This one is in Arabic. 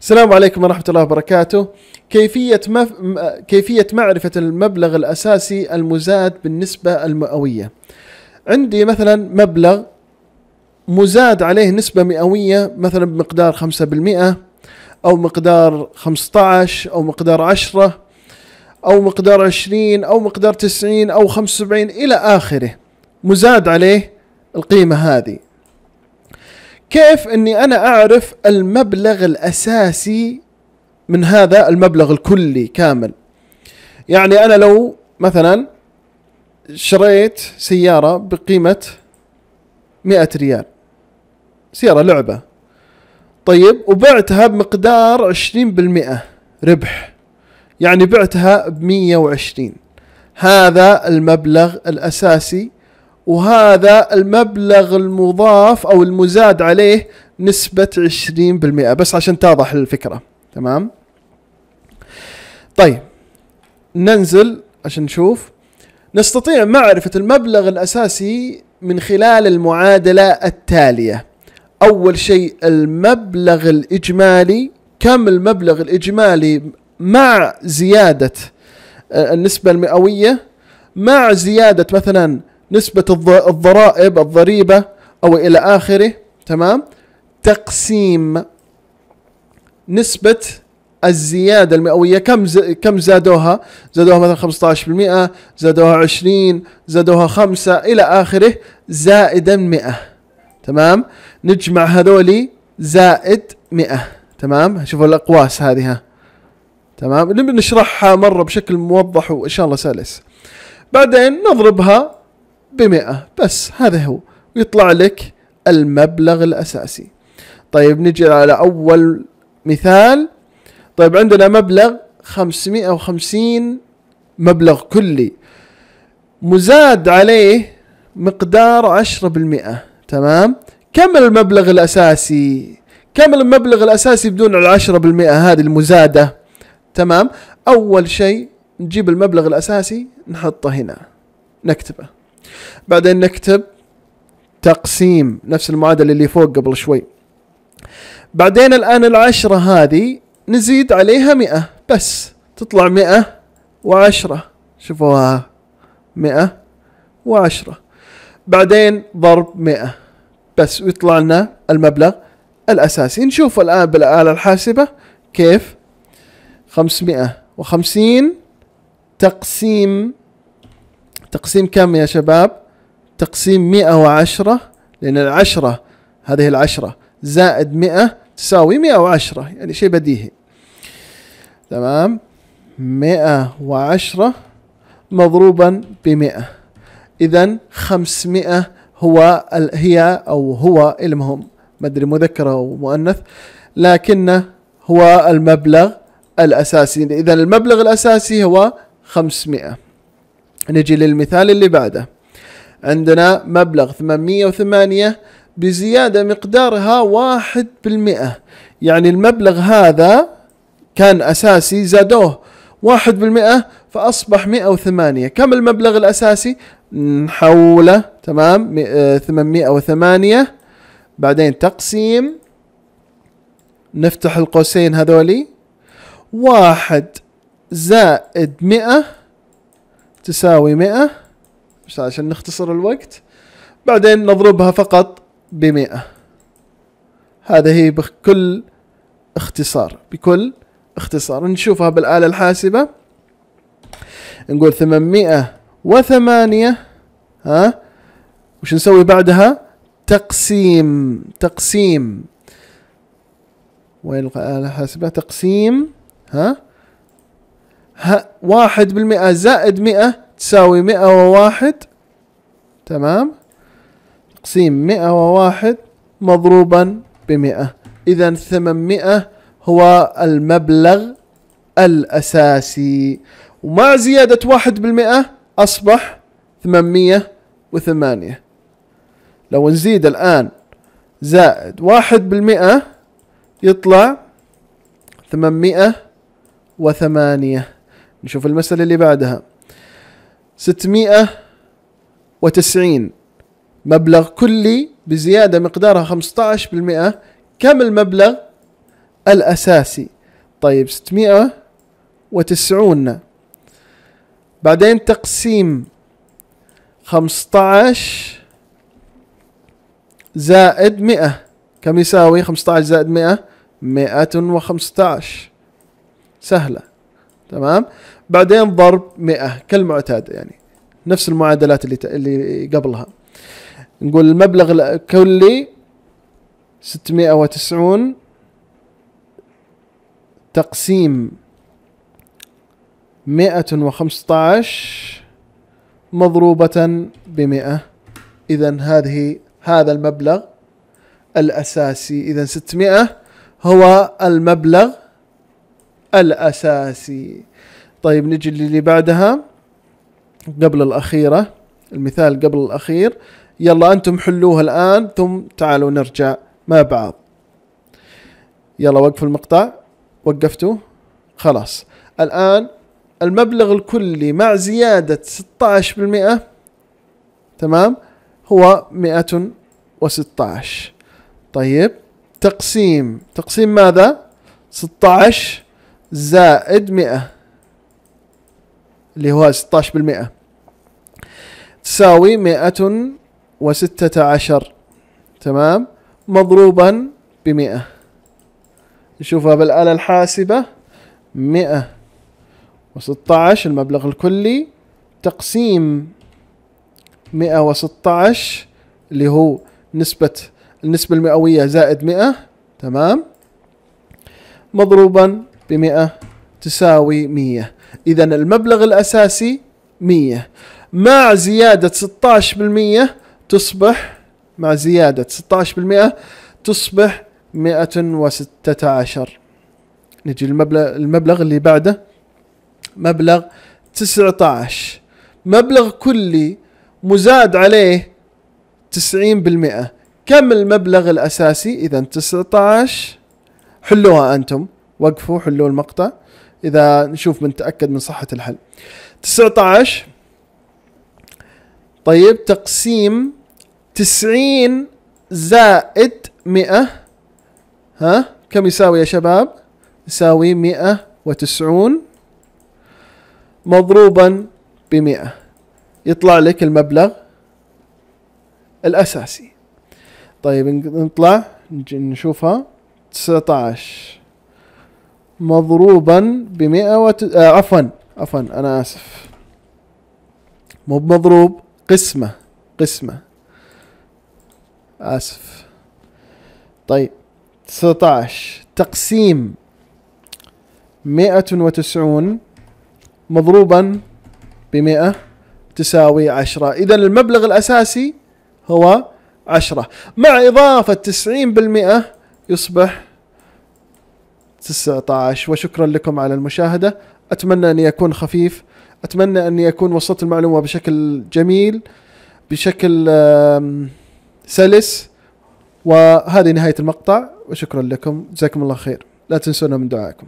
السلام عليكم ورحمة الله وبركاته. كيفية مف... كيفية معرفة المبلغ الأساسي المزاد بالنسبة المئوية؟ عندي مثلا مبلغ مزاد عليه نسبة مئوية مثلا بمقدار خمسة بالمئة أو مقدار خمسة عشر أو مقدار عشرة أو مقدار عشرين أو مقدار تسعين أو خمسة وسبعين إلى آخره. مزاد عليه القيمة هذه. كيف إني أنا أعرف المبلغ الأساسي من هذا المبلغ الكلي كامل؟ يعني أنا لو مثلا شريت سيارة بقيمة مئة ريال سيارة لعبة طيب وبعتها بمقدار عشرين بالمئة ربح يعني بعتها بمية وعشرين هذا المبلغ الأساسي وهذا المبلغ المضاف أو المزاد عليه نسبة 20% بس عشان توضح الفكرة. تمام؟ طيب. ننزل عشان نشوف. نستطيع معرفة المبلغ الأساسي من خلال المعادلة التالية. أول شيء المبلغ الإجمالي. كم المبلغ الإجمالي مع زيادة آه، النسبة المئوية؟ مع زيادة مثلا نسبة الض- الضرائب الضريبة أو إلى آخره تمام تقسيم نسبة الزيادة المئوية كم. كم زادوها؟ زادوها مثلا 15% زادوها 20 زادوها 5 إلى آخره زائدا 100 تمام؟ نجمع هذولي زائد 100 تمام؟ شوفوا الأقواس هذه ها تمام؟ نبي نشرحها مرة بشكل موضح وإن شاء الله سلس بعدين نضربها بمئة. بس هذا هو. ويطلع لك المبلغ الأساسي. طيب نجي على أول مثال. طيب عندنا مبلغ 550 مبلغ كلي. مزاد عليه مقدار 10% تمام؟ كم المبلغ الأساسي؟ كم المبلغ الأساسي بدون العشرة بالمئة هذه المزادة؟ تمام؟ أول شيء نجيب المبلغ الأساسي نحطه هنا. نكتبه. بعدين نكتب تقسيم نفس المعادلة اللي فوق قبل شوي. بعدين الآن العشرة هذه نزيد عليها مئة بس تطلع مئة وعشرة. شوفوها مئة وعشرة. بعدين ضرب مئة بس ويطلع لنا المبلغ الأساسي. نشوف الآن بالآلة الحاسبة كيف؟ خمسمائة وخمسين تقسيم تقسيم كم يا شباب؟ تقسيم مئة وعشرة لأن العشرة هذه العشرة زائد مئة تساوي مئة وعشرة يعني شيء بديهي. تمام؟ مئة وعشرة مضروبا بمئة. إذا خمسمائة هو ال- هي أو هو المهم. ما أدري مذكر أو مؤنث لكنه هو المبلغ الأساسي. إذا المبلغ الأساسي هو خمسمائة نجي للمثال اللي بعده. عندنا مبلغ 808 بزيادة مقدارها واحد بالمئة. يعني المبلغ هذا كان أساسي زادوه واحد بالمئة فأصبح مئة وثمانية. كم المبلغ الأساسي؟ نحوله تمام آه، 808 بعدين تقسيم. نفتح القوسين هذولي. واحد زائد مئة تساوي مئة. بس عشان نختصر الوقت. بعدين نضربها فقط بمئة. هذا هي بكل اختصار. بكل اختصار. نشوفها بالآلة الحاسبة. نقول ثمانمائة وثمانية. ها؟ وش نسوي بعدها؟ تقسيم. تقسيم. وين الآلة الحاسبة تقسيم. ها؟ واحد بالمئة زائد مئة تساوي مئة وواحد. تمام؟ تقسيم مئة وواحد مضروبا بمئة. إذا ثمانمائة هو المبلغ الأساسي. ومع زيادة واحد بالمئة أصبح ثمانمية وثمانية. لو نزيد الآن زائد واحد بالمئة يطلع ثمانمائة وثمانية. نشوف المسألة اللي بعدها. ستمائة وتسعين. مبلغ كلي بزيادة مقدارها 15% كم المبلغ الأساسي؟ طيب ستمائة وتسعون. بعدين تقسيم خمسة عشر زائد مئة. كم يساوي؟ خمسة عشر زائد مئة مئة وخمسة عشر. سهلة. تمام؟ بعدين ضرب مئة كالمعتاد يعني. نفس المعادلات اللي اللي قبلها. نقول المبلغ الكلي 690 تقسيم 115 مضروبة بمئة. إذا هذه هذا المبلغ الأساسي. إذا 600 هو المبلغ الأساسي. طيب نجي اللي بعدها. قبل الأخيرة المثال قبل الأخير. يلا أنتم حلوها الآن ثم تعالوا نرجع مع بعض. يلا وقف المقطع. وقفتوا؟ خلاص. الآن المبلغ الكلي مع زيادة 16% تمام هو 116 طيب تقسيم. تقسيم ماذا؟ 16 زائد 100 اللي هو 16% تساوي 116 تمام؟ مضروبا بمئة. نشوفها بالآلة الحاسبة. مئة وستة عشر المبلغ الكلي. تقسيم مئة وستة عشر اللي هو نسبة النسبة المئوية زائد مئة تمام؟ مضروبا بمئة تساوي مية. إذا المبلغ الأساسي مية. مع زيادة ستة عشر بالمية تصبح مع زيادة 16% تصبح 116 نجي المبلغ المبلغ اللي بعده مبلغ 19 مبلغ كلي مزاد عليه 90% كم المبلغ الأساسي؟ إذا 19 حلوها أنتم. وقفوا حلوا المقطع. إذا نشوف بنتأكد من صحة الحل. 19 طيب تقسيم تسعين زائد مئة. ها كم يساوي يا شباب؟ يساوي مئة وتسعون. مضروبا بمئة. يطلع لك المبلغ الأساسي. طيب نطلع نشوفها. تسعة عشر. مضروبا بمئة وت... آه عفوا عفوا أنا آسف. مو بمضروب قسمة قسمة. آسف. طيب 19 تقسيم 190 مضروبا بمئة تساوي عشرة. إذا المبلغ الأساسي هو عشرة. مع إضافة تسعين بالمئة يصبح تسعة عشر. وشكرا لكم على المشاهدة. أتمنى أني أكون خفيف. أتمنى أني أكون وصلت المعلومة بشكل جميل بشكل سلس. وهذه نهاية المقطع. وشكرا لكم. جزاكم الله خير. لا تنسونا من دعائكم.